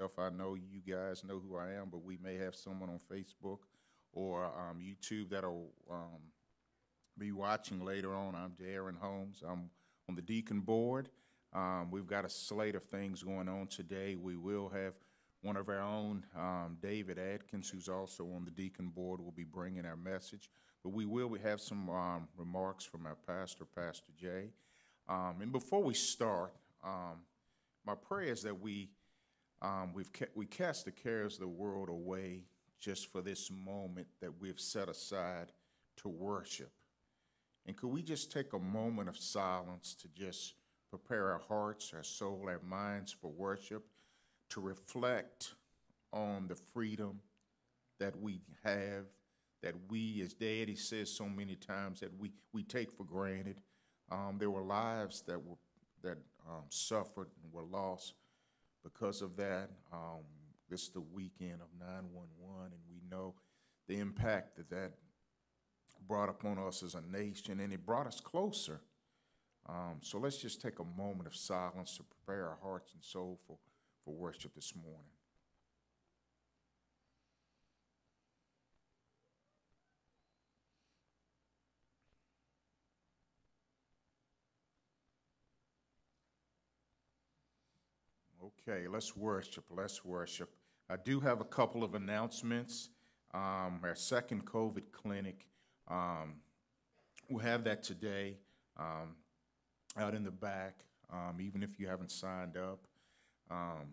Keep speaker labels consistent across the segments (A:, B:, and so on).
A: If I know you guys know who I am, but we may have someone on Facebook or um, YouTube that'll um, be watching later on. I'm Darren Holmes. I'm on the Deacon Board. Um, We've got a slate of things going on today. We will have one of our own, um, David Adkins, who's also on the Deacon Board, will be bringing our message. But we will we have some um, remarks from our pastor, Pastor Jay. Um, And before we start, my prayer is that we, um, we've, ca- we cast the cares of the world away just for this moment that we've set aside to worship. And could we just take a moment of silence to just prepare our hearts, our soul, our minds for worship, to reflect on the freedom that we have, that we, as Daddy says so many times, that we, we take for granted. Um, there were lives that were that um, suffered and were lost because of that. Um, this is the weekend of 911, and we know the impact that that brought upon us as a nation, and it brought us closer. Um, so let's just take a moment of silence to prepare our hearts and soul for, for worship this morning. Okay, let's worship, let's worship. I do have a couple of announcements. Um, our second COVID clinic, um, we'll have that today, um, out in the back. Um, even if you haven't signed up, um,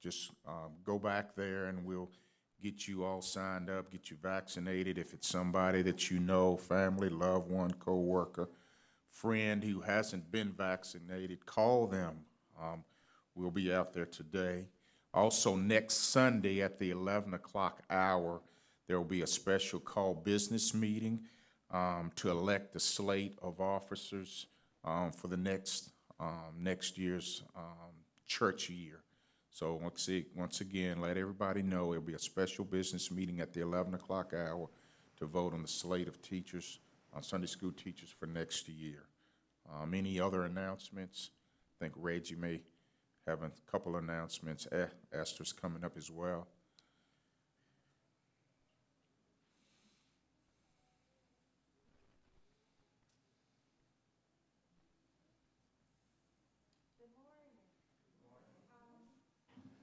A: just, um, go back there and we'll get you all signed up, get you vaccinated. If it's somebody that you know, family, loved one, coworker, friend who hasn't been vaccinated, call them. Um, We'll be out there today. Also, next Sunday at the 11 o'clock hour, there will be a special call business meeting um, to elect the slate of officers um, for the next, um, next year's um, church year. So once, once again, let everybody know, it'll be a special business meeting at the 11 o'clock hour to vote on the slate of teachers, uh, Sunday school teachers for next year. Um, Any other announcements? I think Reggie may have a couple announcements. Esther's coming up as well.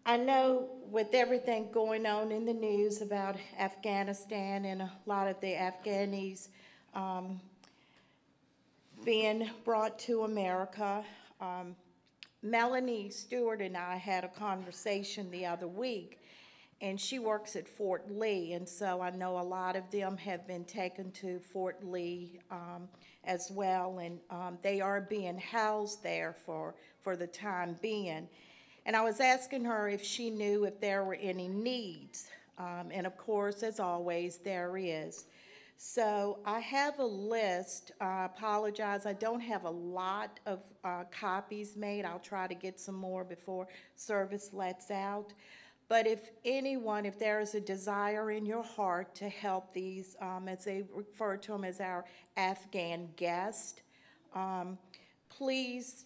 B: I know with everything going on in the news about Afghanistan and a lot of the Afghanis um, being brought to America, um, Melanie Stewart and I had a conversation the other week, and she works at Fort Lee, and so I know a lot of them have been taken to Fort Lee um, as well, and um, they are being housed there for, for the time being. And I was asking her if she knew if there were any needs, um, and of course, as always, there is. So I have a list. I apologize, I don't have a lot of uh, copies made. I'll try to get some more before service lets out. But if anyone, if there is a desire in your heart to help these, um, as they refer to them as our Afghan guest, um, please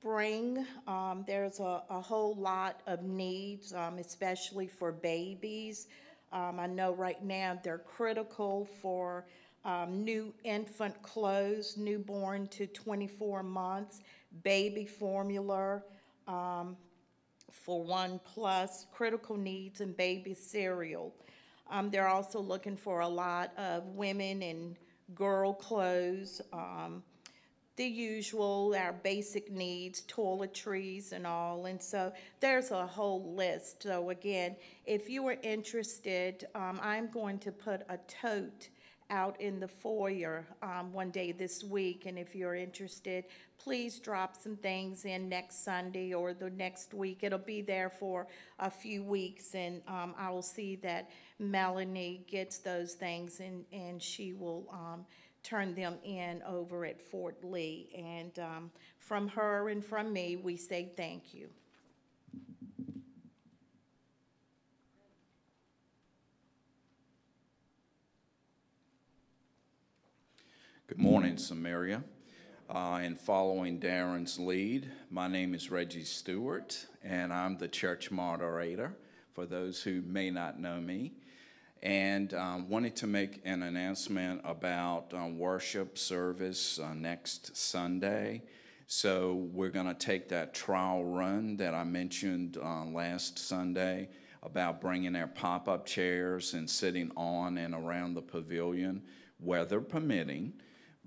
B: bring. Um, there's a, a whole lot of needs, um, especially for babies. Um, I know right now they're critical for um, new infant clothes, newborn to 24 months, baby formula um, for one plus, critical needs, and baby cereal. Um, they're also looking for a lot of women and girl clothes, um, the usual, our basic needs, toiletries and all. And so there's a whole list. So again, if you are interested, um, I'm going to put a tote out in the foyer um, one day this week. And if you're interested, please drop some things in next Sunday or the next week. It'll be there for a few weeks, and um, I will see that Melanie gets those things, and, and she will um, turn them in over at Fort Lee. And um, from her and from me, we say thank you.
C: Good morning, Samaria. Uh, and following Darren's lead, my name is Reggie Stewart, and I'm the church moderator for those who may not know me. And um, wanted to make an announcement about um, worship service uh, next Sunday. So we're going to take that trial run that I mentioned uh, last Sunday about bringing our pop-up chairs and sitting on and around the pavilion, weather permitting,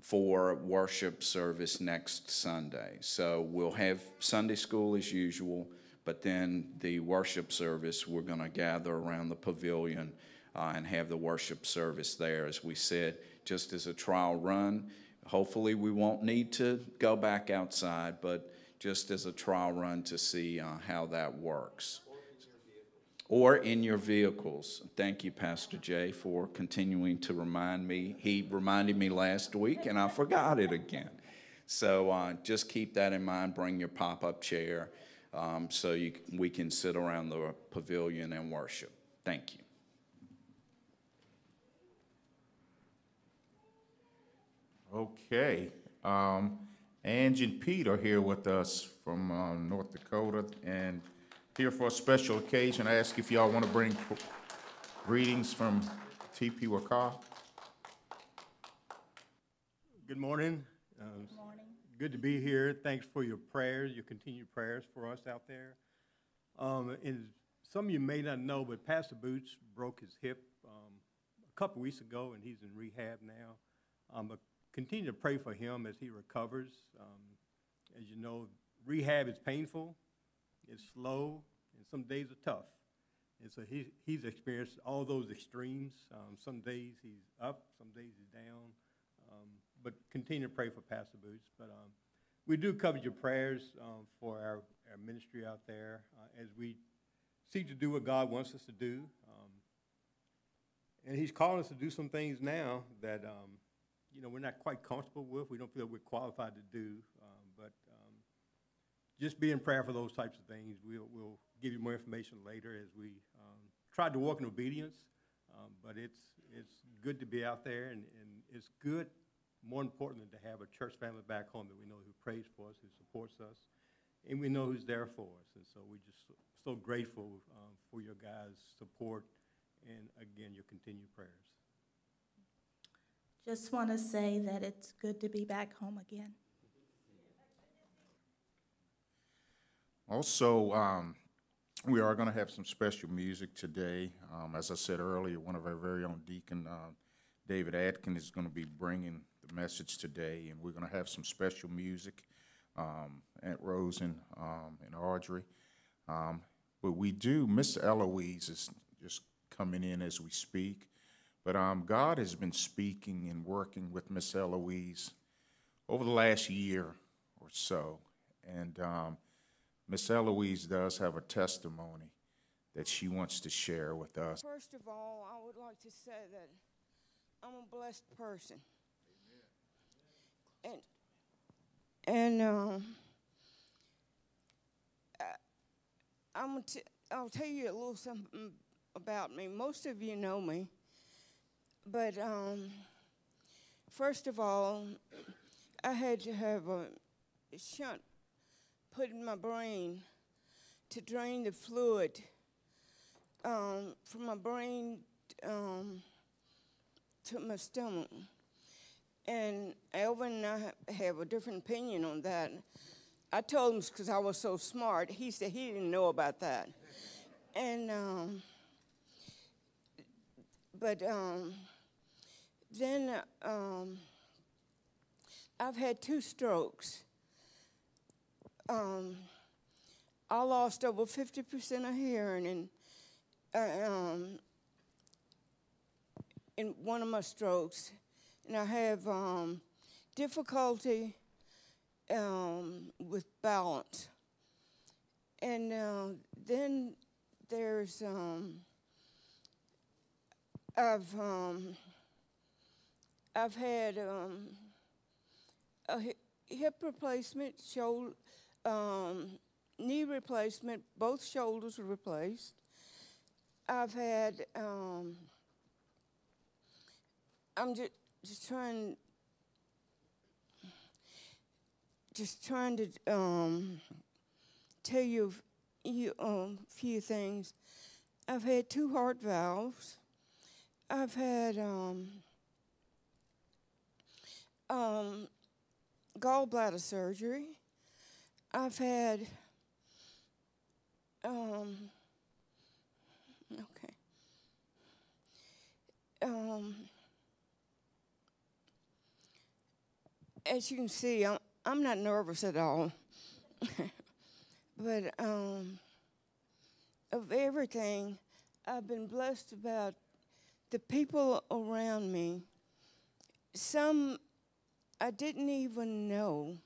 C: for worship service next Sunday. So we'll have Sunday school as usual, but then the worship service, we're going to gather around the pavilion uh, and have the worship service there. As we said, just as a trial run, hopefully we won't need to go back outside, but just as a trial run to see uh, how that works. Or in your vehicles. Thank you, Pastor Jay, for continuing to remind me. He reminded me last week, and I forgot it again. So uh, just keep that in mind. Bring your pop-up chair um, so you, we can sit around the pavilion and worship. Thank you.
A: Okay, um, Angie and Pete are here with us from, um, North Dakota and here for a special occasion. I ask if y'all want to bring greetings from TP Waka.
D: Good morning. Good morning. Good to be here. Thanks for your prayers, your continued prayers for us out there. Um, and some of you may not know, but Pastor Boots broke his hip um, a couple weeks ago, and he's in rehab now. Um, but continue to pray for him as he recovers. Um, as you know, rehab is painful, it's slow, and some days are tough. And so he, he's experienced all those extremes. Um, some days he's up, some days he's down. Um, but continue to pray for Pastor Boots. But um, we do cover your prayers um, for our, our ministry out there uh, as we seek to do what God wants us to do. Um, and He's calling us to do some things now that you know we're not quite comfortable with. We don't feel we're qualified to do. Um, but um, just be in prayer for those types of things. We'll, we'll give you more information later as we um, try to walk in obedience. Um, but it's it's good to be out there, and, and it's good more important than to have a church family back home that we know who prays for us, who supports us, and we know who's there for us. And so we're just so, so grateful um, for your guys' support and, again, your continued prayers.
E: Just want to say that it's good to be back home again.
A: Also, um, we are going to have some special music today. Um, as I said earlier, one of our very own deacon, uh, David Adkins, is going to be bringing the message today, and we're going to have some special music. Um, Aunt Rosen um, and Audrey. Um, but we do, Miss Eloise is just coming in as we speak. But um, God has been speaking and working with Miss Eloise over the last year or so. And um, Miss Eloise does have a testimony that she wants to share with us.
F: First of all, I would like to say that I'm a blessed person. And and um, I, I'm gonna t- I'll tell you a little something about me. Most of you know me, but um, first of all, I had to have a shunt put in my brain to drain the fluid um, from my brain um, to my stomach. And Elvin and I have a different opinion on that. I told him because I was so smart. He said he didn't know about that. And, um, but um, then um, I've had two strokes. Um, I lost over 50% of hearing in, uh, um, in one of my strokes and I have um, difficulty um, with balance. And uh, then there's, um, I've, um, I've had um, a hip replacement, shoulder, um, knee replacement, both shoulders replaced. I've had, um, I'm just, just trying just trying to um, tell you you um few things. I've had two heart valves. I've had um, um, gallbladder surgery. I've had um, okay. Um, as you can see, I'm, I'm not nervous at all. but um, of everything, I've been blessed about the people around me. Some I didn't even know.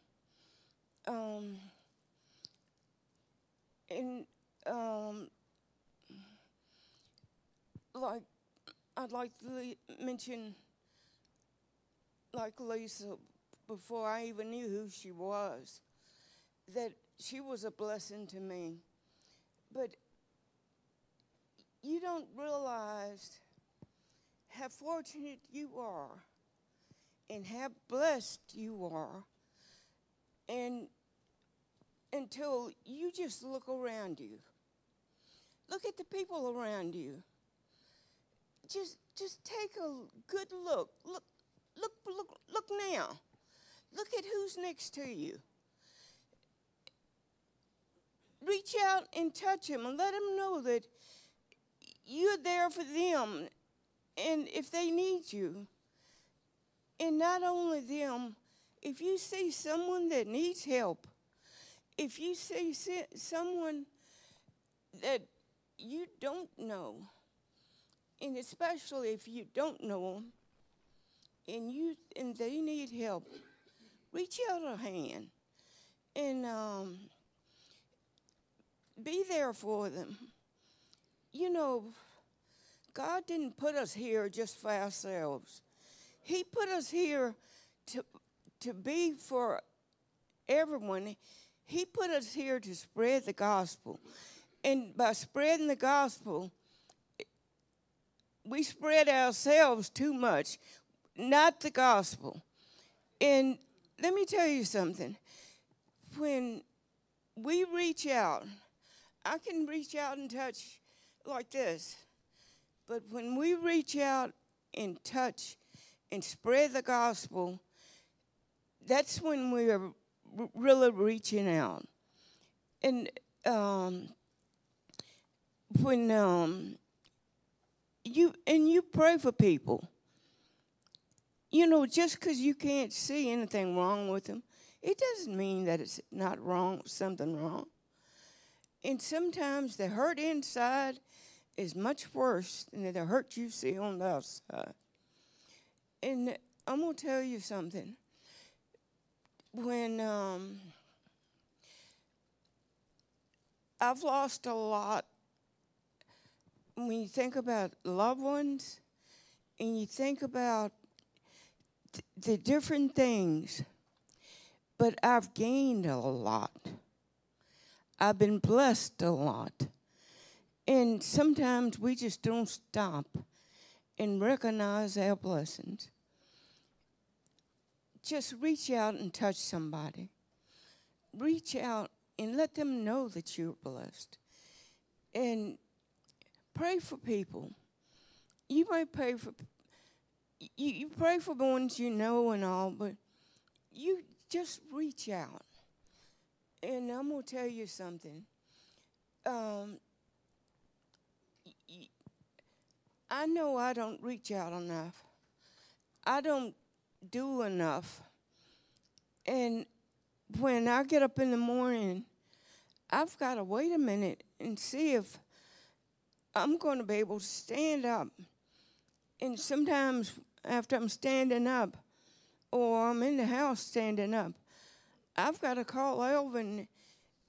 F: Um, and um, like, I'd like to mention, like Lisa, before I even knew who she was, that she was a blessing to me. But you don't realize how fortunate you are and how blessed you are. And until you just look around you. Look at the people around you. Just just take a good look. Look look look look now. Look at who's next to you. Reach out and touch them and let them know that you're there for them. And if they need you and not only them if you see someone that needs help if you see someone that you don't know and especially if you don't know them and you and they need help reach out a hand and um, be there for them you know God didn't put us here just for ourselves. He put us here to, to be for everyone. He put us here to spread the gospel. And by spreading the gospel, we spread ourselves too much, not the gospel. And let me tell you something. When we reach out, I can reach out and touch like this. But when we reach out and touch and spread the gospel, that's when we are really reaching out. And um, when um, you and you pray for people, you know, just because you can't see anything wrong with them, it doesn't mean that it's not wrong, something wrong. And sometimes the hurt inside is much worse than the hurt you see on the outside. And I'm gonna tell you something. When um, I've lost a lot, when you think about loved ones, and you think about th- the different things, but I've gained a lot. I've been blessed a lot. And sometimes we just don't stop and recognize our blessings. Just reach out and touch somebody. Reach out and let them know that you're blessed. And pray for people. You might pray for you, you pray for the ones you know and all, but you just reach out. And I'm gonna tell you something. Um, I know I don't reach out enough. I don't do enough. And when I get up in the morning, I've got to wait a minute and see if I'm going to be able to stand up. And sometimes after I'm standing up, or I'm in the house standing up, I've got to call Elvin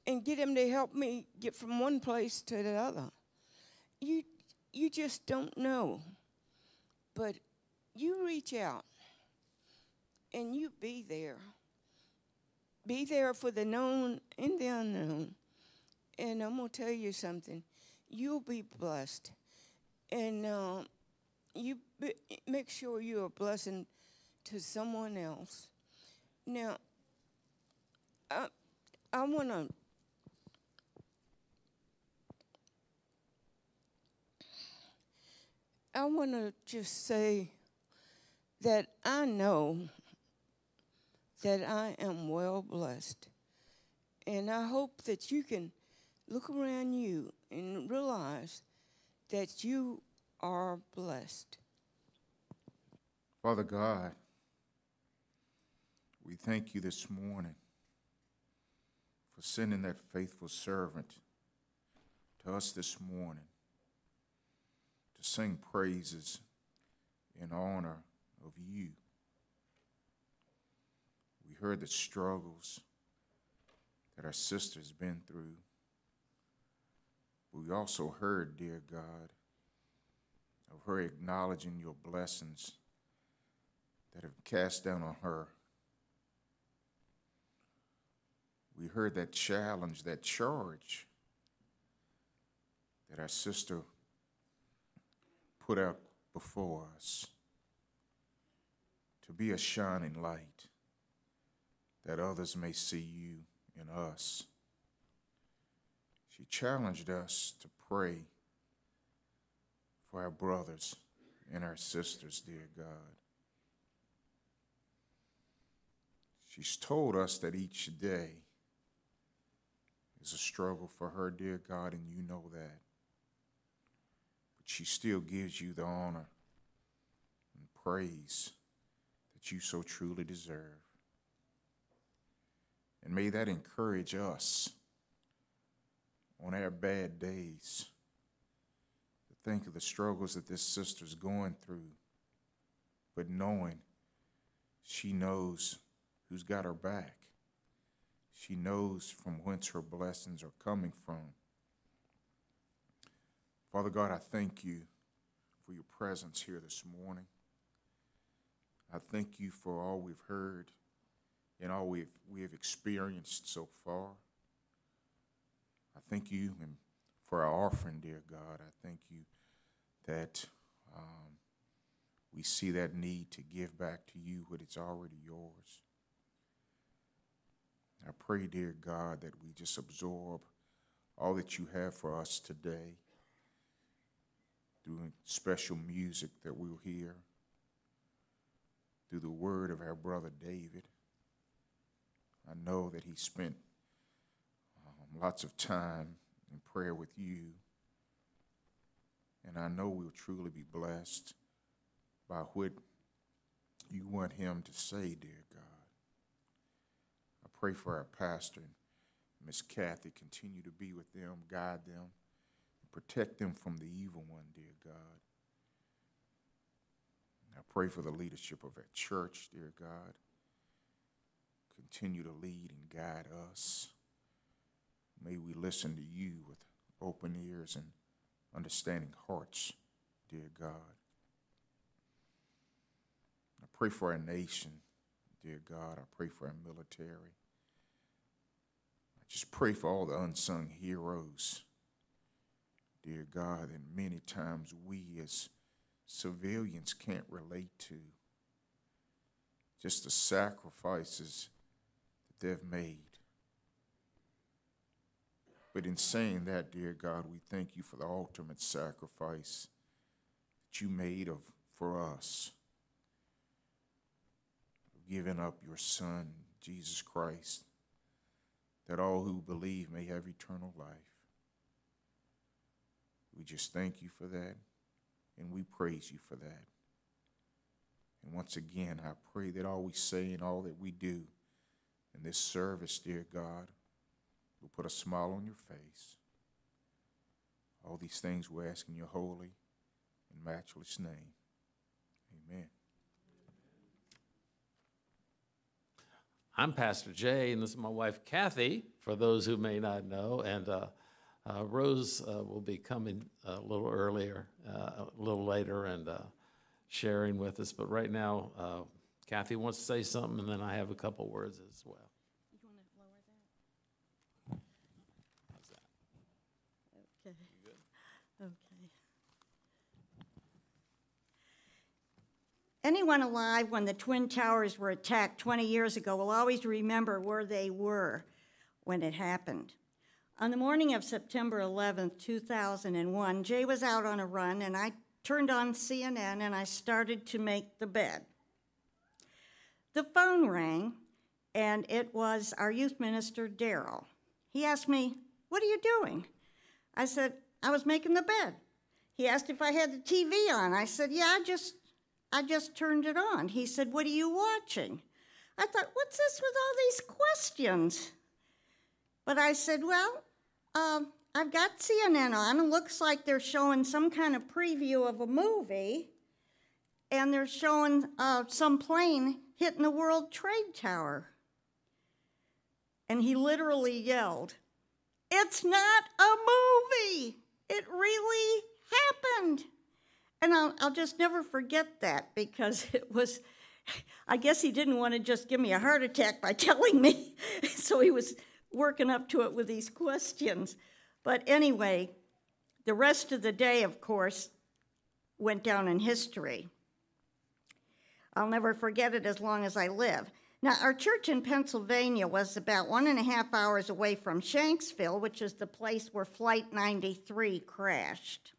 F: and get him to help me get from one place to the other. You you just don't know. But you reach out and you be there. Be there for the known and the unknown. And I'm going to tell you something. You'll be blessed. And uh, you be, make sure you're a blessing to someone else. Now, I, I want to I want to just say that I know that I am well blessed. And I hope that you can look around you and realize that you are blessed.
A: Father God, we thank you this morning for sending that faithful servant to us this morning to sing praises in honor of you. Heard the struggles that our sister's been through. We also heard, dear God, of her acknowledging your blessings that have cast down on her. We heard that challenge, that charge that our sister put out before us to be a shining light that others may see you in us. She challenged us to pray for our brothers and our sisters, dear God. She's told us that each day is a struggle for her, dear God, and you know that. But she still gives you the honor and praise that you so truly deserve. And may that encourage us on our bad days to think of the struggles that this sister's going through, but knowing she knows who's got her back. She knows from whence her blessings are coming from. Father God, I thank you for your presence here this morning. I thank you for all we've heard and all we've, we have experienced so far. I thank you and for our offering, dear God. I thank you that um, we see that need to give back to you what is already yours. I pray, dear God, that we just absorb all that you have for us today through special music that we'll hear, through the word of our brother David. I know that he spent um, lots of time in prayer with you, and I know we'll truly be blessed by what you want him to say, dear God. I pray for our pastor Miss Kathy. Continue to be with them, guide them, protect them from the evil one, dear God. I pray for the leadership of our church, dear God. Continue to lead and guide us. May we listen to you with open ears and understanding hearts, dear God. I pray for our nation, dear God. I pray for our military. I just pray for all the unsung heroes, dear God, and many times we as civilians can't relate to. Just the sacrifices that they've made. But in saying that, dear God, we thank you for the ultimate sacrifice that you made of for us giving up your Son, Jesus Christ, that all who believe may have eternal life. We just thank you for that, and we praise you for that. And once again, I pray that all we say and all that we do in this service, dear God, will put a smile on your face. All these things we're asking your holy and matchless name. Amen.
G: I'm Pastor Jay, and this is my wife Kathy, for those who may not know. And uh, uh, Rose uh, will be coming a little earlier, uh, a little later, and uh, sharing with us. But right now, uh, Kathy wants to say something, and then I have a couple words as well.
H: Okay. Okay. Anyone alive when the Twin Towers were attacked 20 years ago will always remember where they were when it happened. On the morning of September 11th, 2001, Jay was out on a run, and I turned on CNN, and I started to make the bed. The phone rang, and it was our youth minister, Daryl. He asked me, What are you doing? I said, I was making the bed. He asked if I had the TV on. I said, Yeah, I just I just turned it on. He said, What are you watching? I thought, What's this with all these questions? But I said, Well, um, I've got CNN on. It looks like they're showing some kind of preview of a movie, and they're showing uh, some plane hitting the World Trade Tower. And he literally yelled, It's not a movie! It really happened! And I'll, I'll just never forget that because it was, I guess he didn't want to just give me a heart attack by telling me. so he was working up to it with these questions. But anyway, the rest of the day, of course, went down in history. I'll never forget it as long as I live. Now, our church in Pennsylvania was about one and a half hours away from Shanksville, which is the place where Flight 93 crashed.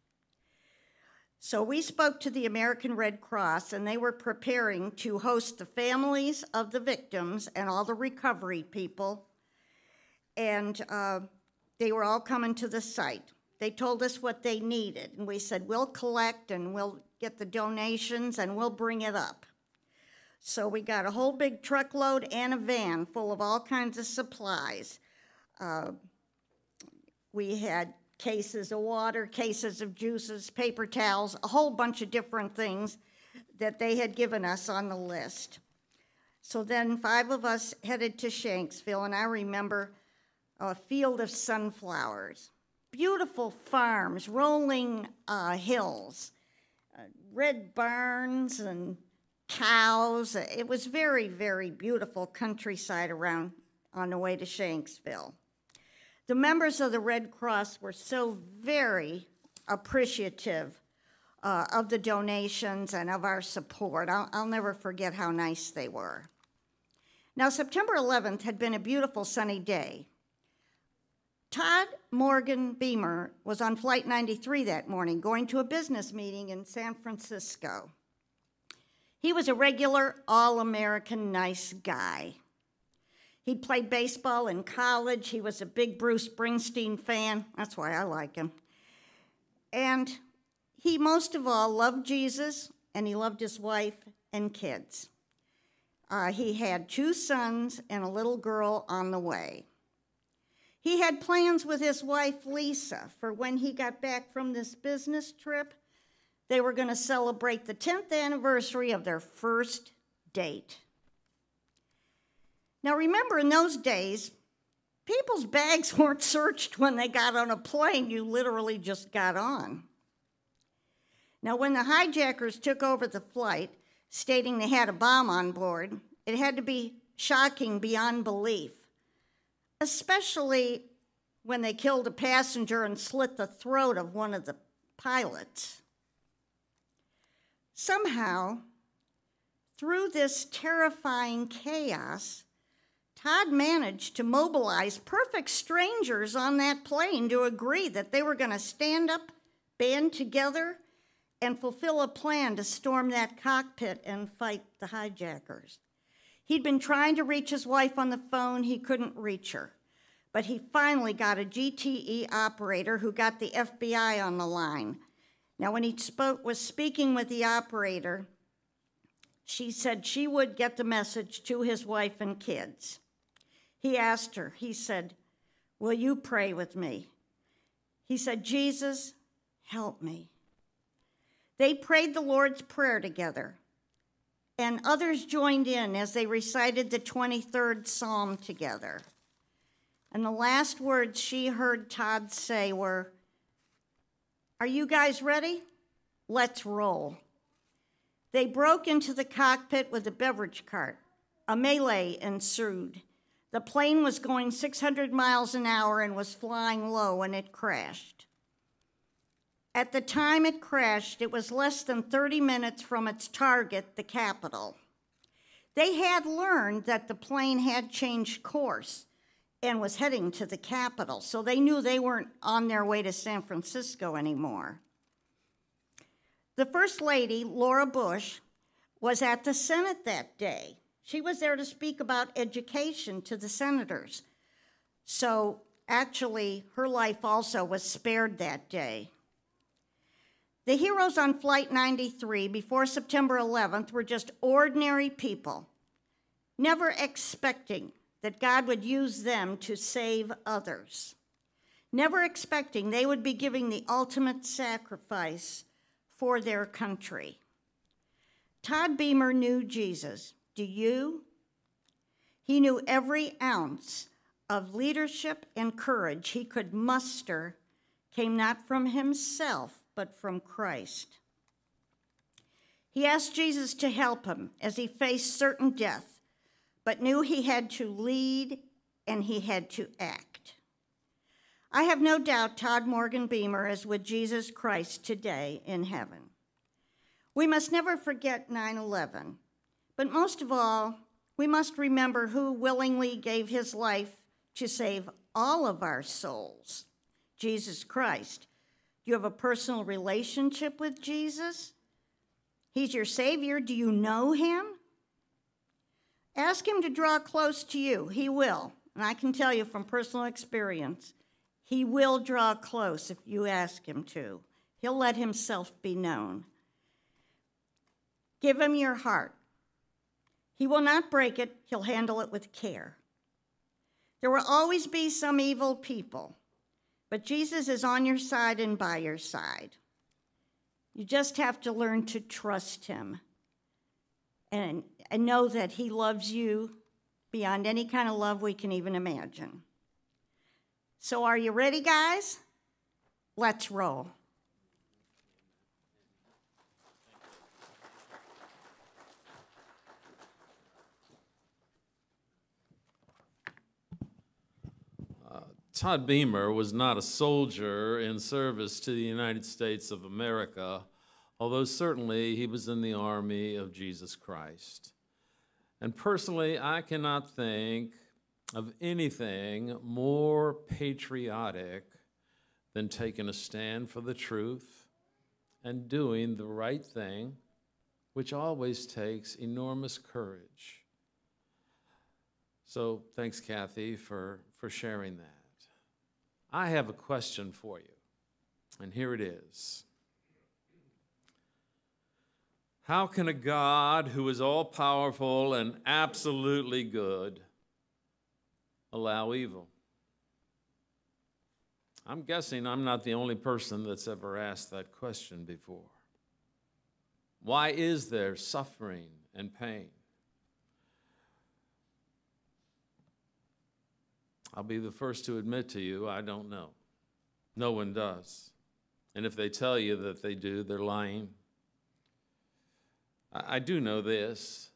H: So we spoke to the American Red Cross, and they were preparing to host the families of the victims and all the recovery people. And uh, they were all coming to the site. They told us what they needed, and we said, We'll collect and we'll get the donations and we'll bring it up. So we got a whole big truckload and a van full of all kinds of supplies. Uh, we had cases of water, cases of juices, paper towels, a whole bunch of different things that they had given us on the list. So then five of us headed to Shanksville, and I remember a field of sunflowers, beautiful farms, rolling uh, hills, uh, red barns, and cows. It was very, very beautiful countryside around on the way to Shanksville. The members of the Red Cross were so very appreciative uh, of the donations and of our support. I'll, I'll never forget how nice they were. Now, September 11th had been a beautiful sunny day. Todd Morgan Beamer was on Flight 93 that morning, going to a business meeting in San Francisco. He was a regular, all American, nice guy. He'd played baseball in college. He was a big Bruce Springsteen fan. That's why I like him. And he, most of all, loved Jesus and he loved his wife and kids. Uh, he had two sons and a little girl on the way. He had plans with his wife, Lisa, for when he got back from this business trip, they were going to celebrate the 10th anniversary of their first date. Now, remember, in those days, people's bags weren't searched when they got on a plane, you literally just got on. Now, when the hijackers took over the flight, stating they had a bomb on board, it had to be shocking beyond belief especially when they killed a passenger and slit the throat of one of the pilots. Somehow, through this terrifying chaos, Todd managed to mobilize perfect strangers on that plane to agree that they were going to stand up, band together, and fulfill a plan to storm that cockpit and fight the hijackers. He'd been trying to reach his wife on the phone, he couldn't reach her. But he finally got a GTE operator who got the FBI on the line. Now, when he spoke, was speaking with the operator, she said she would get the message to his wife and kids. He asked her, he said, Will you pray with me? He said, Jesus, help me. They prayed the Lord's Prayer together and others joined in as they recited the 23rd Psalm together. And the last words she heard Todd say were, Are you guys ready? Let's roll. They broke into the cockpit with a beverage cart. A melee ensued. The plane was going 600 miles an hour and was flying low when it crashed. At the time it crashed, it was less than 30 minutes from its target, the Capitol. They had learned that the plane had changed course and was heading to the capital. so they knew they weren't on their way to San Francisco anymore. The First Lady, Laura Bush, was at the Senate that day. She was there to speak about education to the senators. So actually, her life also was spared that day. The heroes on Flight 93 before September 11th were just ordinary people, never expecting that God would use them to save others, never expecting they would be giving the ultimate sacrifice for their country. Todd Beamer knew Jesus. Do you? He knew every ounce of leadership and courage he could muster came not from himself, but from Christ. He asked Jesus to help him as he faced certain death, but knew he had to lead and he had to act. I have no doubt Todd Morgan Beamer is with Jesus Christ today in heaven. We must never forget 9 11, but most of all, we must remember who willingly gave his life to save all of our souls Jesus Christ. Do you have a personal relationship with Jesus? He's your Savior. Do you know Him? Ask Him to draw close to you. He will. And I can tell you from personal experience, He will draw close if you ask Him to. He'll let Himself be known. Give Him your heart. He will not break it, He'll handle it with care. There will always be some evil people. But Jesus is on your side and by your side. You just have to learn to trust him and, and know that he loves you beyond any kind of love we can even imagine. So, are you ready, guys? Let's roll.
G: Todd Beamer was not a soldier in service to the United States of America, although certainly he was in the army of Jesus Christ. And personally, I cannot think of anything more patriotic than taking a stand for the truth and doing the right thing, which always takes enormous courage. So thanks, Kathy, for, for sharing that. I have a question for you, and here it is. How can a God who is all powerful and absolutely good allow evil? I'm guessing I'm not the only person that's ever asked that question before. Why is there suffering and pain? I'll be the first to admit to you, I don't know. No one does. And if they tell you that they do, they're lying. I, do know this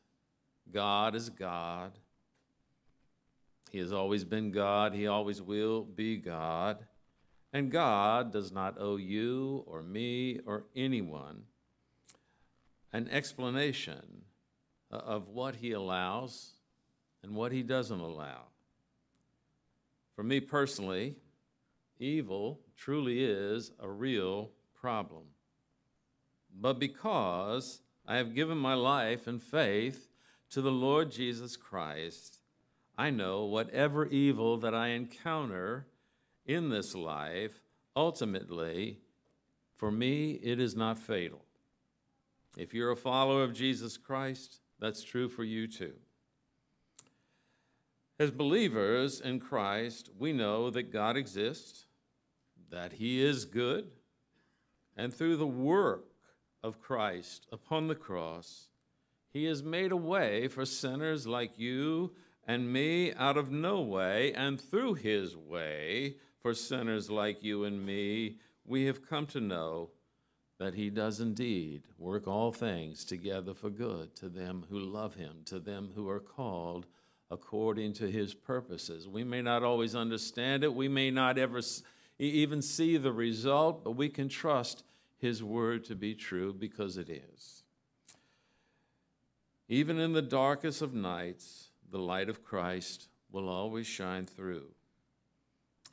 G: God is God. He has always been God, He always will be God. And God does not owe you or me or anyone an explanation of what He allows and what He doesn't allow. For me personally, evil truly is a real problem. But because I have given my life and faith to the Lord Jesus Christ, I know whatever evil that I encounter in this life, ultimately, for me, it is not fatal. If you're a follower of Jesus Christ, that's true for you too. As believers in Christ, we know that God exists, that He is good, and through the work of Christ upon the cross, He has made a way for sinners like you and me out of no way, and through His way for sinners like you and me, we have come to know that He does indeed work all things together for good to them who love Him, to them who are called according to his purposes. We may not always understand it, we may not ever even see the result, but we can trust his word to be true because it is. Even in the darkest of nights, the light of Christ will always shine through.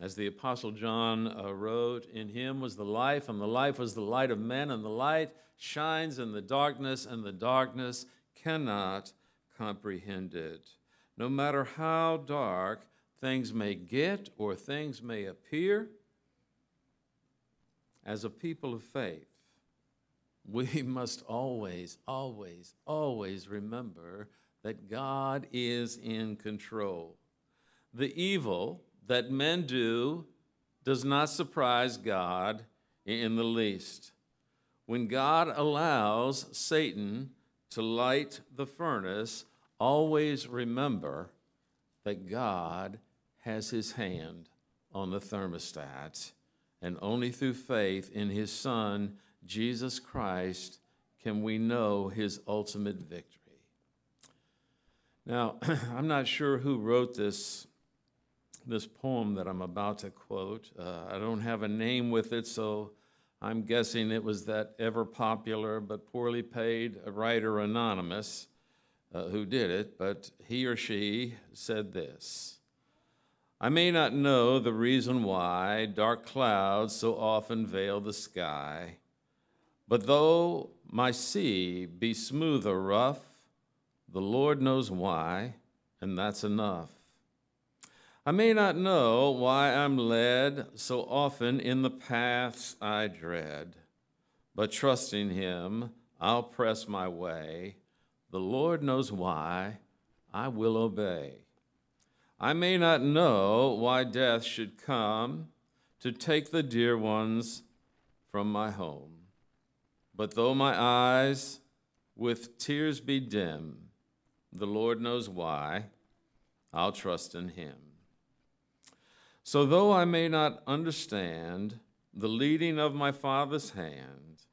G: As the Apostle John uh, wrote, In him was the life, and the life was the light of men, and the light shines in the darkness, and the darkness cannot comprehend it. No matter how dark things may get or things may appear, as a people of faith, we must always, always, always remember that God is in control. The evil that men do does not surprise God in the least. When God allows Satan to light the furnace, always remember that God has his hand on the thermostat, and only through faith in his Son, Jesus Christ, can we know his ultimate victory. Now, I'm not sure who wrote this, this poem that I'm about to quote. Uh, I don't have a name with it, so I'm guessing it was that ever popular but poorly paid writer Anonymous uh, who did it, but he or she said this I may not know the reason why dark clouds so often veil the sky, but though my sea be smooth or rough, the Lord knows why, and that's enough. I may not know why I'm led so often in the paths I dread, but trusting Him, I'll press my way. The Lord knows why, I will obey. I may not know why death should come to take the dear ones from my home, but though my eyes with tears be dim, the Lord knows why, I'll trust in Him. So, though I may not understand the leading of my Father's hand,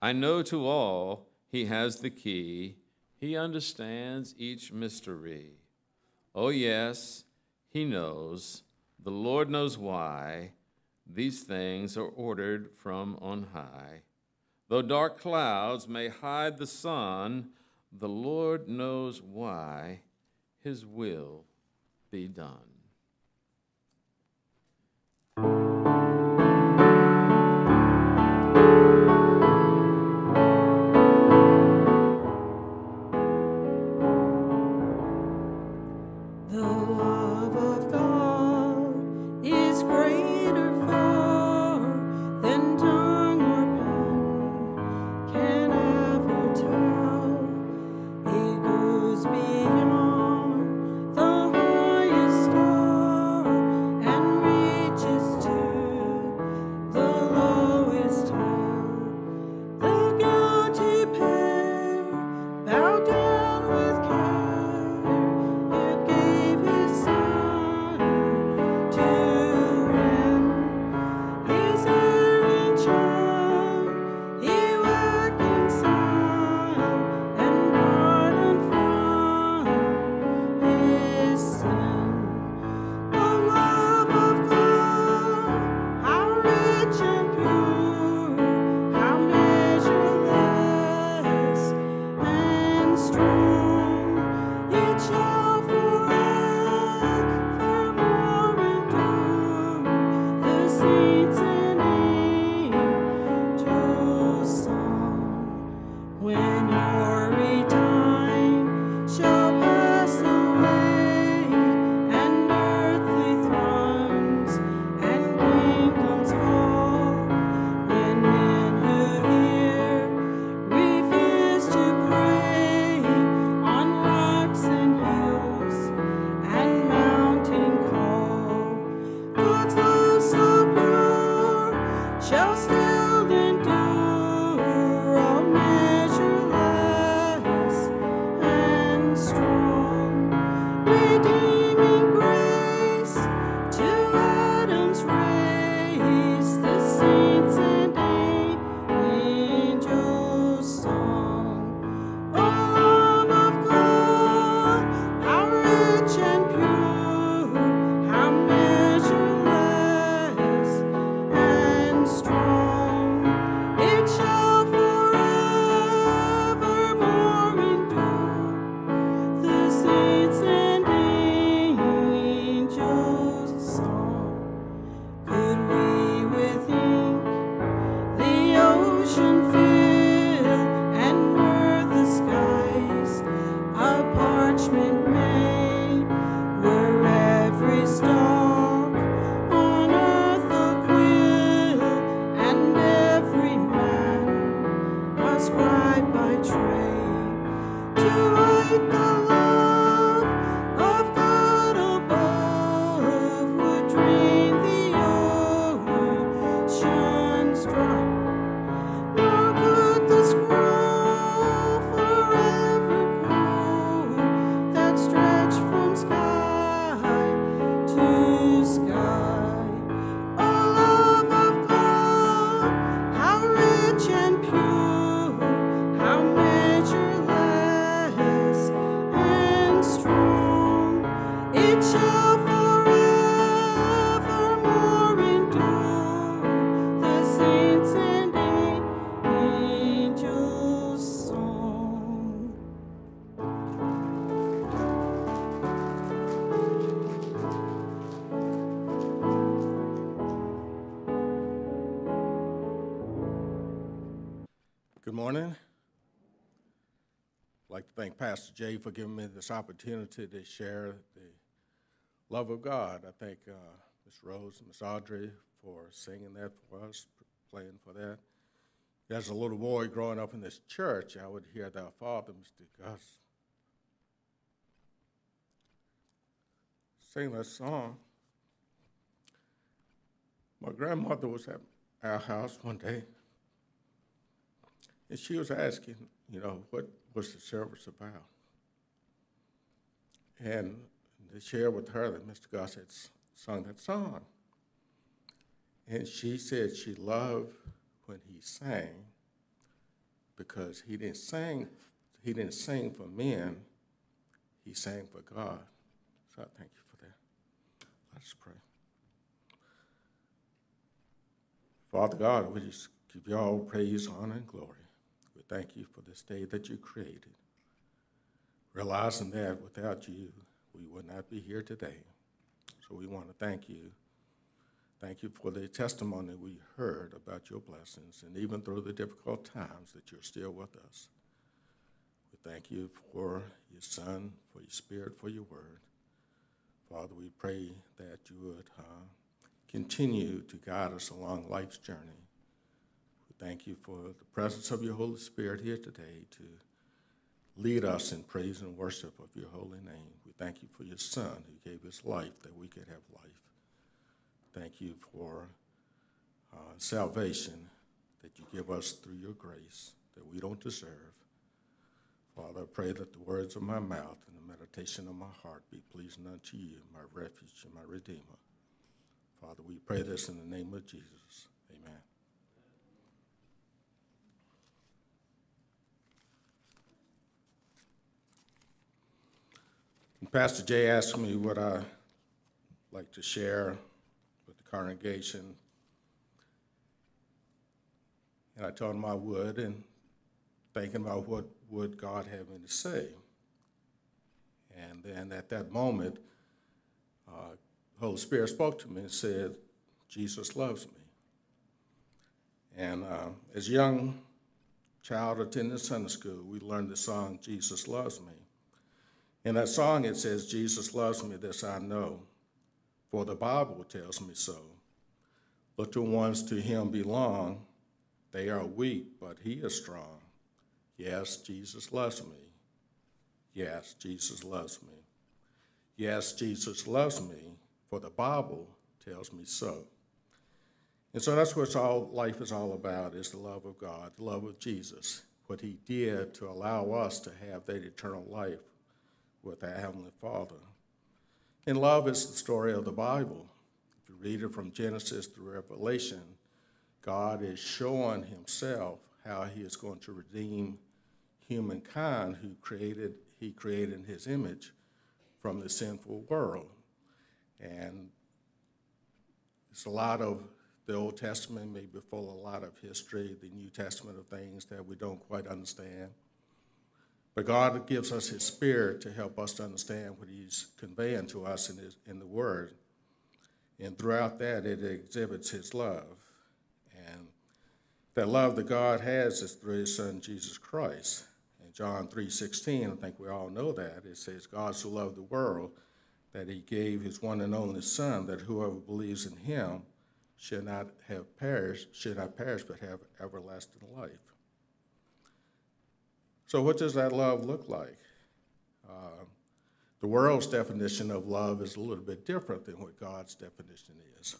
G: I know to all He has the key. He understands each mystery. Oh, yes, He knows. The Lord knows why. These things are ordered from on high. Though dark clouds may hide the sun, the Lord knows why. His will be done.
I: Pastor Jay for giving me this opportunity to share the love of God. I thank uh, Ms. Rose and Ms. Audrey for singing that for us, playing for that. As a little boy growing up in this church, I would hear their father, Mr. Gus, sing that song. My grandmother was at our house one day, and she was asking, you know, what was the service about? And they shared with her that Mr. Goss had sung that song. And she said she loved when he sang because he didn't sing, he didn't sing for men, he sang for God. So I thank you for that. Let us pray. Father God, we just give you all praise, honor, and glory. Thank you for this day that you created. Realizing that without you, we would not be here today. So we want to thank you. Thank you for the testimony we heard about your blessings, and even through the difficult times that you're still with us. We thank you for your Son, for your Spirit, for your word. Father, we pray that you would uh, continue to guide us along life's journey. Thank you for the presence of your Holy Spirit here today to lead us in praise and worship of your holy name. We thank you for your Son who gave his life that we could have life. Thank you for uh, salvation that you give us through your grace that we don't deserve. Father, I pray that the words of my mouth and the meditation of my heart be pleasing unto you, my refuge and my redeemer. Father, we pray this in the name of Jesus. Amen. Pastor Jay asked me what I like to share with the congregation. And I told him I would, and thinking about what would God have me to say. And then at that moment, uh, Holy Spirit spoke to me and said, Jesus loves me. And uh, as a young child attending Sunday school, we learned the song, Jesus Loves Me. In that song, it says, Jesus loves me, this I know, for the Bible tells me so. Little ones to him belong, they are weak, but he is strong. Yes, Jesus loves me. Yes, Jesus loves me. Yes, Jesus loves me, for the Bible tells me so. And so that's what all, life is all about, is the love of God, the love of Jesus, what he did to allow us to have that eternal life with our Heavenly Father. And love is the story of the Bible. If you read it from Genesis through Revelation, God is showing himself how he is going to redeem humankind who created he created in his image from the sinful world. And it's a lot of the Old Testament may be full of a lot of history, the New Testament of things that we don't quite understand. But God gives us His Spirit to help us to understand what He's conveying to us in, his, in the Word. And throughout that, it exhibits His love. And that love that God has is through His Son, Jesus Christ. In John 3.16, I think we all know that, it says, God so loved the world that He gave His one and only Son, that whoever believes in Him should not have perished, should not perish, but have everlasting life. So, what does that love look like? Uh, the world's definition of love is a little bit different than what God's definition is.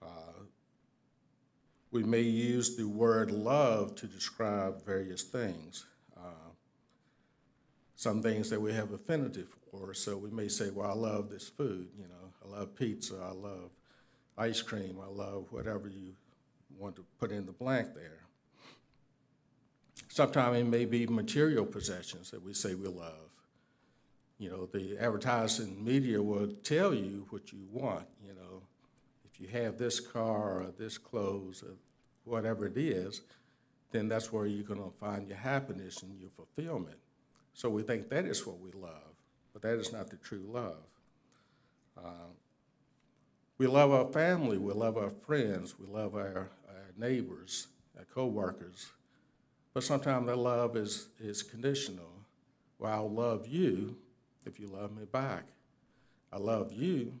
I: Uh, we may use the word love to describe various things. Uh, some things that we have affinity for. So we may say, well, I love this food, you know, I love pizza, I love ice cream, I love whatever you want to put in the blank there. Sometimes it may be material possessions that we say we love. You know, the advertising media will tell you what you want, you know. If you have this car or this clothes or whatever it is, then that's where you're going to find your happiness and your fulfillment. So we think that is what we love, but that is not the true love. Uh, we love our family, we love our friends, we love our, our neighbors, our coworkers, But sometimes that love is, is conditional. Well, I'll love you if you love me back. I love you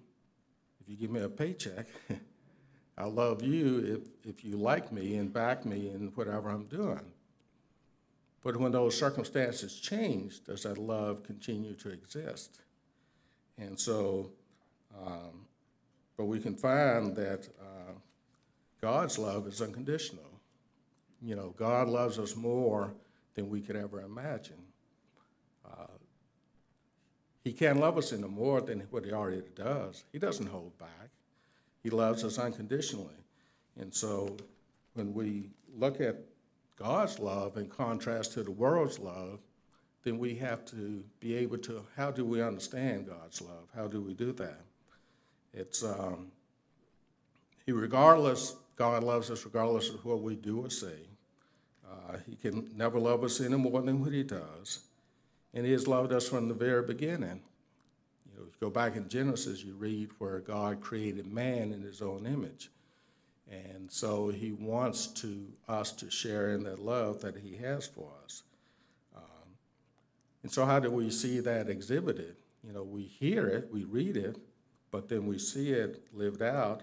I: if you give me a paycheck. I love you if, if you like me and back me in whatever I'm doing. But when those circumstances change, does that love continue to exist? And so, um, but we can find that uh, God's love is unconditional. You know, God loves us more than we could ever imagine. Uh, he can't love us any more than what he already does. He doesn't hold back. He loves us unconditionally. And so when we look at God's love in contrast to the world's love, then we have to be able to, how do we understand God's love? How do we do that? It's, um, he regardless, God loves us regardless of what we do or say. Uh, he can never love us any more than what he does. And he has loved us from the very beginning. You know, if you go back in Genesis, you read where God created man in his own image. And so he wants to us to share in that love that he has for us. Um, and so how do we see that exhibited? You know, we hear it, we read it, but then we see it lived out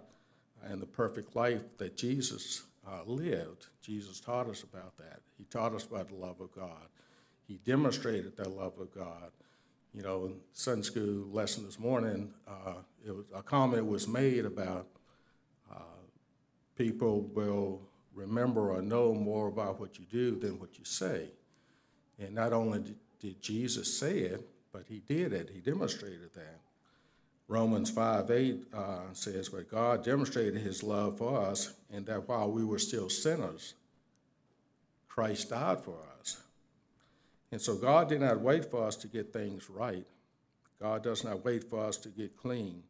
I: in the perfect life that Jesus uh, lived. Jesus taught us about that. He taught us about the love of God. He demonstrated that love of God. You know, in Sunday school lesson this morning, uh, it was, a comment was made about people will remember or know more about what you do than what you say. And not only did Jesus say it, but he did it, he demonstrated that. Romans 5 8 uh, says, But God demonstrated his love for us, and that while we were still sinners, Christ died for us. And so God did not wait for us to get things right. God does not wait for us to get clean.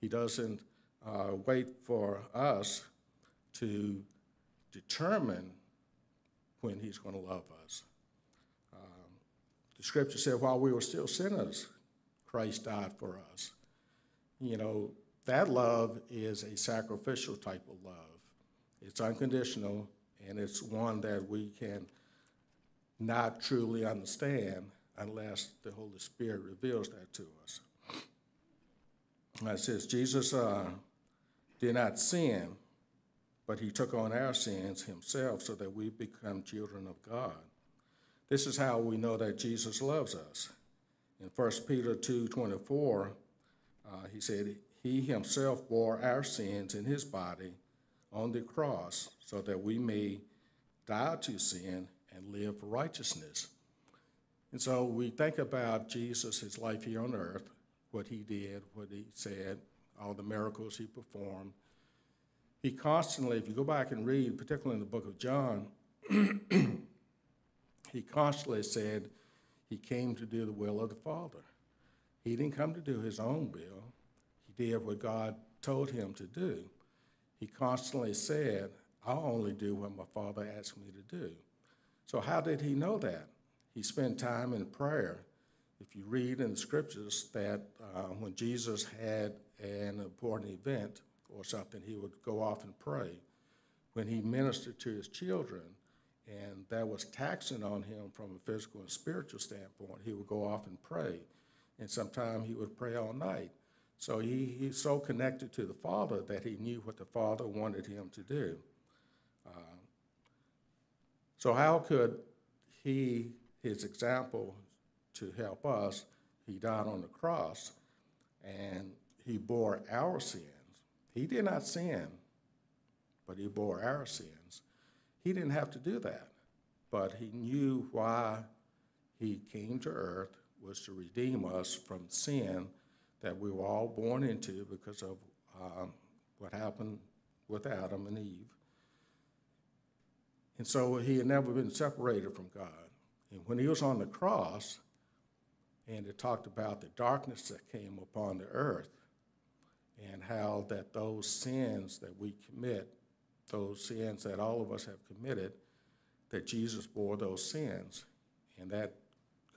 I: He doesn't uh, wait for us to determine when he's going to love us. Um, the scripture said, while we were still sinners, Christ died for us. You know, that love is a sacrificial type of love. It's unconditional, and it's one that we can not truly understand unless the Holy Spirit reveals that to us. It says, Jesus uh, did not sin but he took on our sins himself so that we become children of God. This is how we know that Jesus loves us. In 1 Peter 2:24, uh, he said, "He himself bore our sins in his body on the cross, so that we may die to sin and live for righteousness." And so we think about Jesus, his life here on earth, what he did, what he said, all the miracles he performed, he constantly, if you go back and read, particularly in the book of John, he constantly said he came to do the will of the Father. He didn't come to do his own will, he did what God told him to do. He constantly said, I'll only do what my Father asked me to do. So, how did he know that? He spent time in prayer. If you read in the scriptures that uh, when Jesus had an important event, or something, he would go off and pray. When he ministered to his children, and that was taxing on him from a physical and spiritual standpoint, he would go off and pray. And sometimes he would pray all night. So he, he's so connected to the Father that he knew what the Father wanted him to do. Uh, so, how could he, his example to help us, he died on the cross and he bore our sins he did not sin, but he bore our sins. He didn't have to do that, but he knew why he came to earth was to redeem us from sin that we were all born into because of um, what happened with Adam and Eve. And so he had never been separated from God. And when he was on the cross, and it talked about the darkness that came upon the earth, and how that those sins that we commit, those sins that all of us have committed, that Jesus bore those sins, and that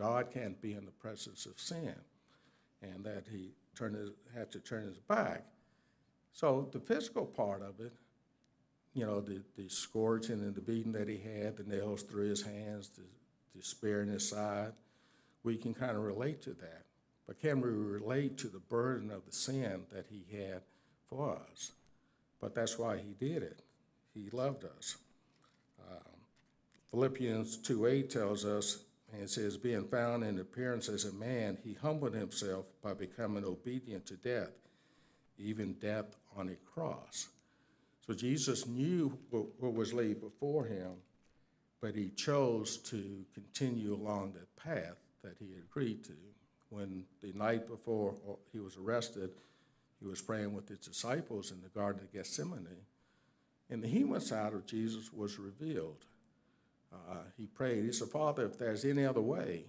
I: God can't be in the presence of sin, and that he turned his, had to turn his back. So the physical part of it you know, the, the scourging and the beating that he had, the nails through his hands, the, the spear in his side, we can kind of relate to that. But can we relate to the burden of the sin that he had for us? But that's why he did it. He loved us. Um, Philippians 2:8 tells us, and it says, being found in appearance as a man, he humbled himself by becoming obedient to death, even death on a cross. So Jesus knew what, what was laid before him, but he chose to continue along the path that he had agreed to. When the night before he was arrested, he was praying with his disciples in the Garden of Gethsemane, and the human side of Jesus was revealed. Uh, he prayed, he said, Father, if there's any other way,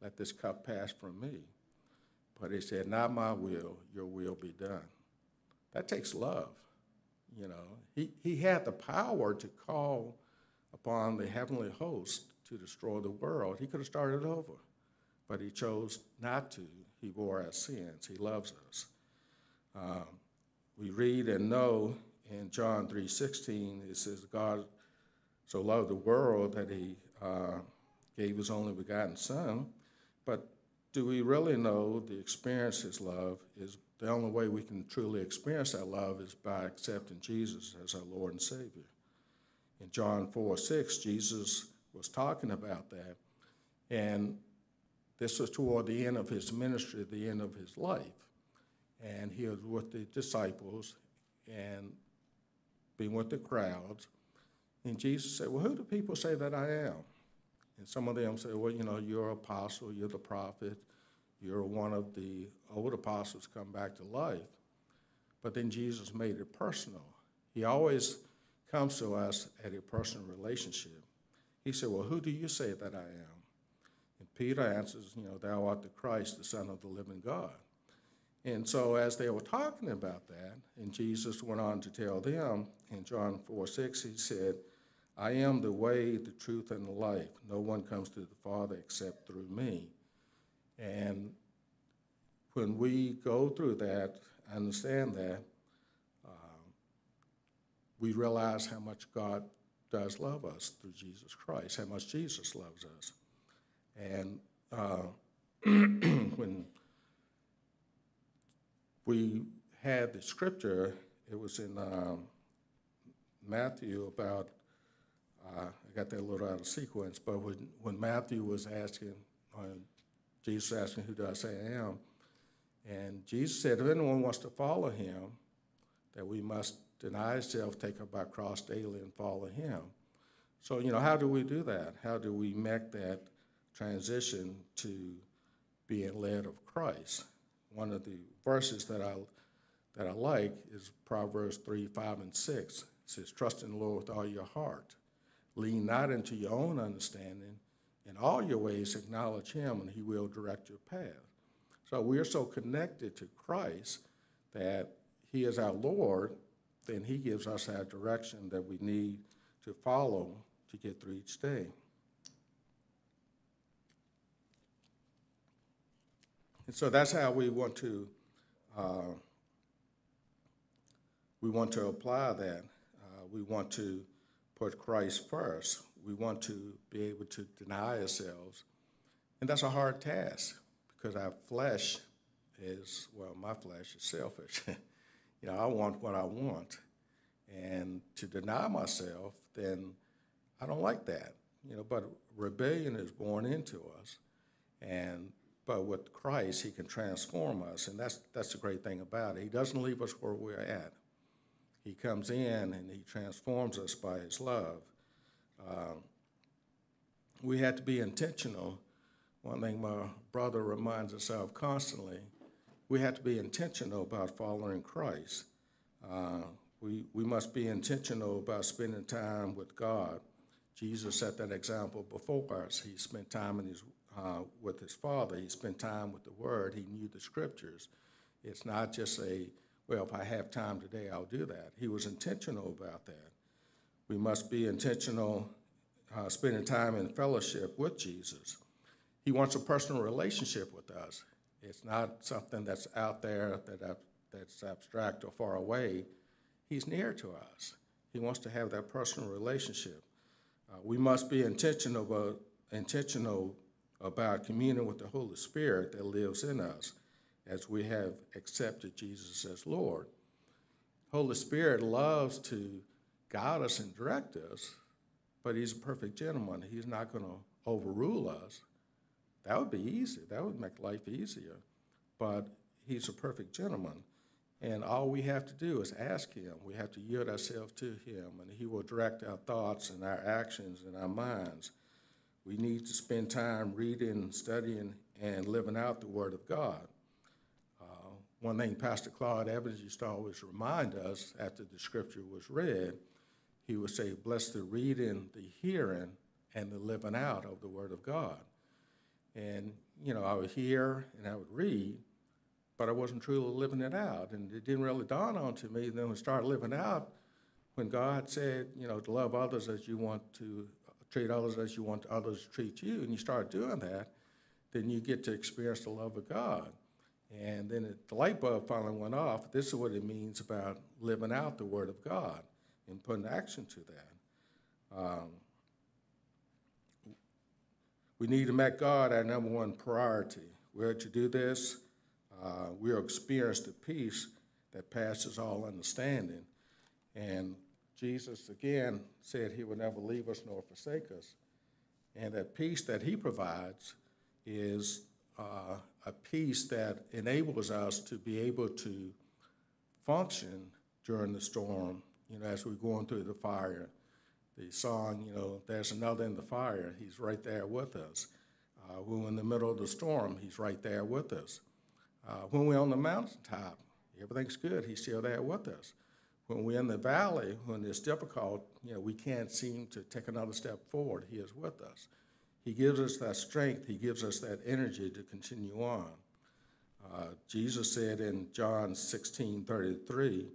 I: let this cup pass from me. But he said, Not my will, your will be done. That takes love. You know, he, he had the power to call upon the heavenly host to destroy the world. He could have started over, but he chose not to. He bore our sins. He loves us. Um, we read and know in John 3:16, it says, God so loved the world that he uh, gave his only begotten Son. But do we really know the experience his love is the only way we can truly experience that love is by accepting Jesus as our Lord and Savior. In John 4 6, Jesus was talking about that. And this was toward the end of his ministry, the end of his life. And he was with the disciples and being with the crowds. And Jesus said, Well, who do people say that I am? And some of them said, Well, you know, you're an apostle, you're the prophet, you're one of the old apostles come back to life. But then Jesus made it personal. He always comes to us at a personal relationship. He said, Well, who do you say that I am? And Peter answers, You know, thou art the Christ, the Son of the living God. And so, as they were talking about that, and Jesus went on to tell them in John 4 6, he said, I am the way, the truth, and the life. No one comes to the Father except through me. And when we go through that, understand that, um, we realize how much God does love us through Jesus Christ, how much Jesus loves us. And uh, when we had the scripture, it was in um, Matthew about I got that a little out of sequence, but when, when Matthew was asking, uh, Jesus asking, Who do I say I am? And Jesus said, If anyone wants to follow him, that we must deny ourselves, take up our cross daily, and follow him. So, you know, how do we do that? How do we make that transition to being led of Christ? One of the verses that I that I like is Proverbs 3, 5, and 6. It says, Trust in the Lord with all your heart Lean not into your own understanding. In all your ways, acknowledge Him, and He will direct your path. So we are so connected to Christ that He is our Lord, then He gives us our direction that we need to follow to get through each day. And so that's how we want to uh, we want to apply that. Uh, we want to put Christ first. We want to be able to deny ourselves. And that's a hard task because our flesh is, well, my flesh is selfish. you know, I want what I want. And to deny myself, then I don't like that. You know, but rebellion is born into us. And but with Christ, he can transform us, and that's that's the great thing about it. He doesn't leave us where we're at. He comes in and he transforms us by his love. Um, we have to be intentional. One thing my brother reminds us of constantly we have to be intentional about following Christ. Uh, we, we must be intentional about spending time with God. Jesus set that example before us. He spent time in his, uh, with his Father, he spent time with the Word, he knew the Scriptures. It's not just a well, if I have time today, I'll do that. He was intentional about that. We must be intentional uh, spending time in fellowship with Jesus. He wants a personal relationship with us. It's not something that's out there that that's abstract or far away. He's near to us. He wants to have that personal relationship. Uh, we must be intentional about, intentional about communing with the Holy Spirit that lives in us as we have accepted Jesus as Lord. Holy Spirit loves to guide us and direct us, but He's a perfect gentleman. He's not going to overrule us. That would be easy. That would make life easier. But He's a perfect gentleman. And all we have to do is ask Him. We have to yield ourselves to Him, and He will direct our thoughts and our actions and our minds. We need to spend time reading, studying, and living out the Word of God. One thing Pastor Claude Evans used to always remind us after the scripture was read, he would say, Bless the reading, the hearing, and the living out of the Word of God. And, you know, I would hear and I would read, but I wasn't truly living it out. And it didn't really dawn on to me. Then we started living out when God said, you know, to love others as you want to treat others as you want others to treat you, and you start doing that, then you get to experience the love of God. And then it, the light bulb finally went off. This is what it means about living out the Word of God and putting action to that. Um, we need to make God our number one priority. We're to do this. Uh, we'll experience the peace that passes all understanding. And Jesus again said he would never leave us nor forsake us. And that peace that he provides is uh, a piece that enables us to be able to function during the storm, you know, as we're going through the fire. The song, you know, there's another in the fire, he's right there with us. Uh, when we're in the middle of the storm, he's right there with us. Uh, when we're on the mountaintop, everything's good, he's still there with us. When we're in the valley, when it's difficult, you know, we can't seem to take another step forward, he is with us. He gives us that strength, he gives us that energy to continue on. Uh, Jesus said in John 16 33,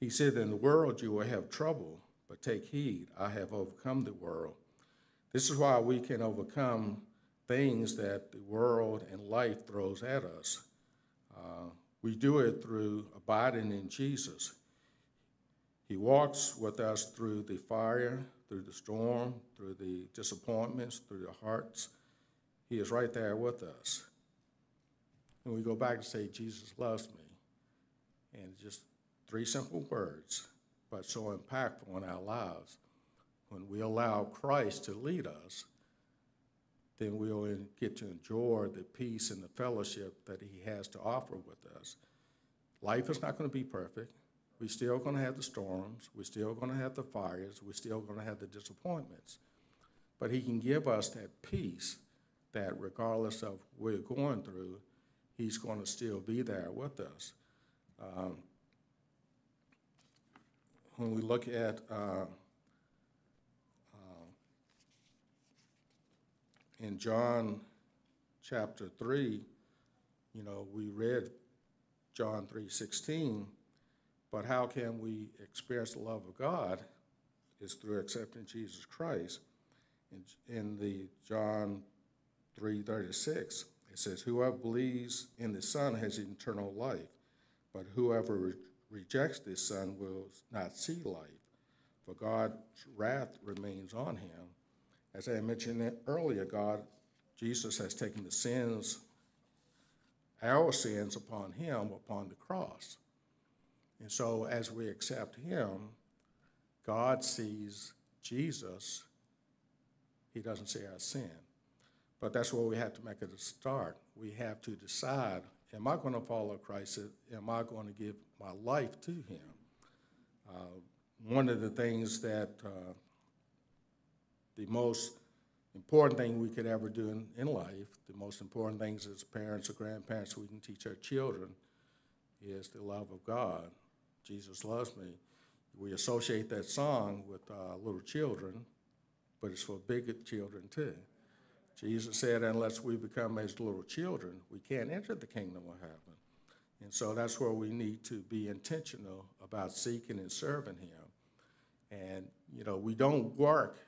I: He said, In the world you will have trouble, but take heed, I have overcome the world. This is why we can overcome things that the world and life throws at us. Uh, we do it through abiding in Jesus. He walks with us through the fire, through the storm, through the disappointments, through the hearts. He is right there with us. And we go back and say, Jesus loves me. And just three simple words, but so impactful in our lives. When we allow Christ to lead us, then we'll get to enjoy the peace and the fellowship that He has to offer with us. Life is not going to be perfect. We're still going to have the storms. We're still going to have the fires. We're still going to have the disappointments. But He can give us that peace that, regardless of what we're going through, He's going to still be there with us. Um, when we look at uh, uh, in John chapter 3, you know, we read John 3:16, but how can we experience the love of God is through accepting Jesus Christ. In, in the John 3:36, it says, "Whoever believes in the Son has eternal life, but whoever re- rejects the Son will not see life, for God's wrath remains on him." As I mentioned earlier, God, Jesus has taken the sins, our sins upon him upon the cross. And so as we accept him, God sees Jesus. He doesn't see our sin. But that's where we have to make a start. We have to decide, am I going to follow Christ? Am I going to give my life to him? Uh, one of the things that uh, the most important thing we could ever do in, in life, the most important things as parents or grandparents we can teach our children is the love of God. Jesus loves me. We associate that song with uh, little children, but it's for big children too. Jesus said, unless we become as little children, we can't enter the kingdom of heaven. And so that's where we need to be intentional about seeking and serving Him. And, you know, we don't work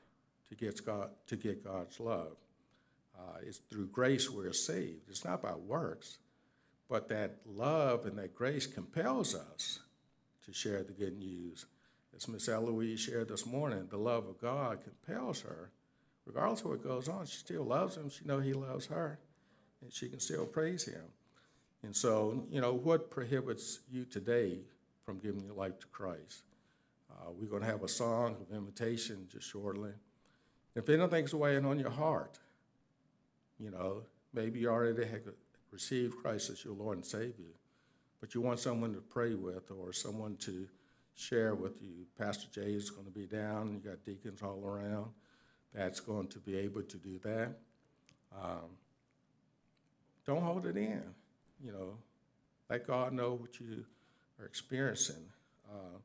I: to get, God, to get God's love. Uh, it's through grace we're saved. It's not about works, but that love and that grace compels us to share the good news. as Miss Eloise shared this morning, the love of God compels her. Regardless of what goes on, she still loves him. She knows he loves her, and she can still praise him. And so, you know, what prohibits you today from giving your life to Christ? Uh, we're going to have a song of invitation just shortly. If anything's weighing on your heart, you know, maybe you already have received Christ as your Lord and Savior, but you want someone to pray with or someone to share with you. Pastor Jay is going to be down. You got deacons all around that's going to be able to do that. Um, don't hold it in. You know, let God know what you are experiencing. Uh,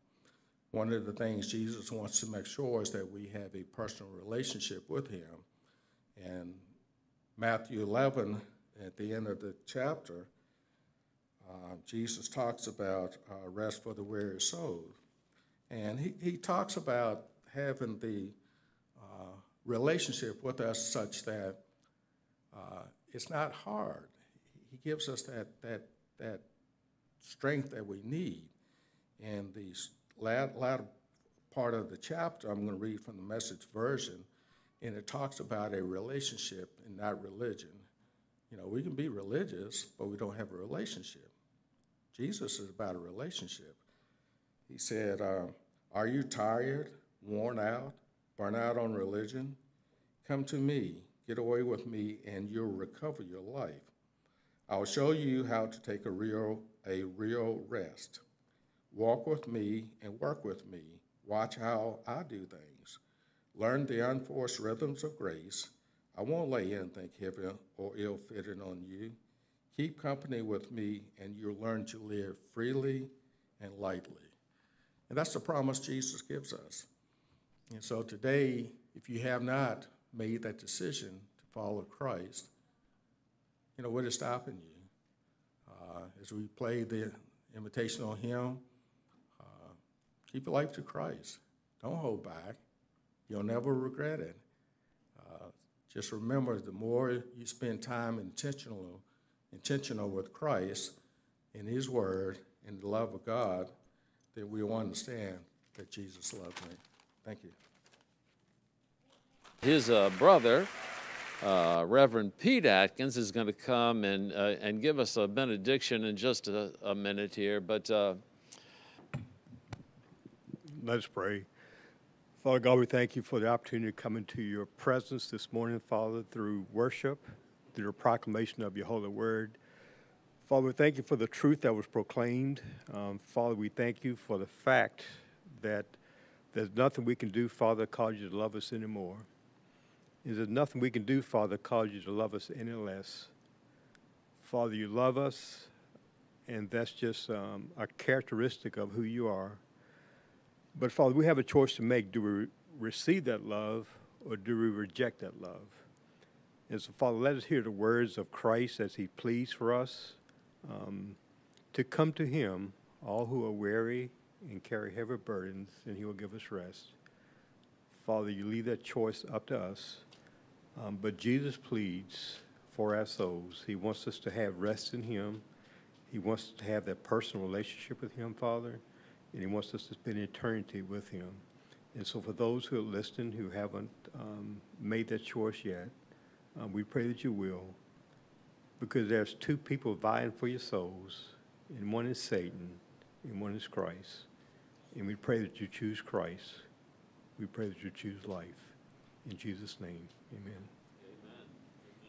I: one of the things Jesus wants to make sure is that we have a personal relationship with Him. And Matthew 11, at the end of the chapter, uh, Jesus talks about uh, rest for the weary soul. And he, he talks about having the uh, relationship with us such that uh, it's not hard. He gives us that, that, that strength that we need. And the latter, latter part of the chapter, I'm going to read from the message version, and it talks about a relationship and not religion. You know, we can be religious, but we don't have a relationship. Jesus is about a relationship. He said, uh, Are you tired, worn out, burnt out on religion? Come to me, get away with me, and you'll recover your life. I'll show you how to take a real, a real rest. Walk with me and work with me. Watch how I do things. Learn the unforced rhythms of grace. I won't lay anything heavy or ill fitting on you. Keep company with me, and you'll learn to live freely and lightly. And that's the promise Jesus gives us. And so today, if you have not made that decision to follow Christ, you know, what is stopping you? Uh, as we play the invitational hymn, uh, keep your life to Christ. Don't hold back. You'll never regret it. Uh, just remember, the more you spend time intentional, intentional with Christ in His Word and the love of God, that we will understand that Jesus loved me. Thank you.
G: His uh, brother, uh, Reverend Pete Adkins, is going to come and, uh, and give us a benediction in just a, a minute here. But uh,
D: Let us pray. Father God, we thank you for the opportunity to come into your presence this morning, Father, through worship, through the proclamation of your holy word. Father, thank you for the truth that was proclaimed. Um, Father, we thank you for the fact that there's nothing we can do, Father, cause you to love us anymore. Is there nothing we can do, Father, cause you to love us any less? Father, you love us, and that's just um, a characteristic of who you are. But Father, we have a choice to make. Do we receive that love or do we reject that love? And so, Father, let us hear the words of Christ as he pleads for us um, to come to him, all who are weary and carry heavy burdens, and he will give us rest. Father, you leave that choice up to us. Um, but Jesus pleads for our souls. He wants us to have rest in him. He wants us to have that personal relationship with him, Father and he wants us to spend eternity with him. And so for those who are listening who haven't um, made that choice yet, uh, we pray that you will, because there's two people vying for your souls, and one is Satan, and one is Christ. And we pray that you choose Christ. We pray that you choose life. In Jesus' name, amen.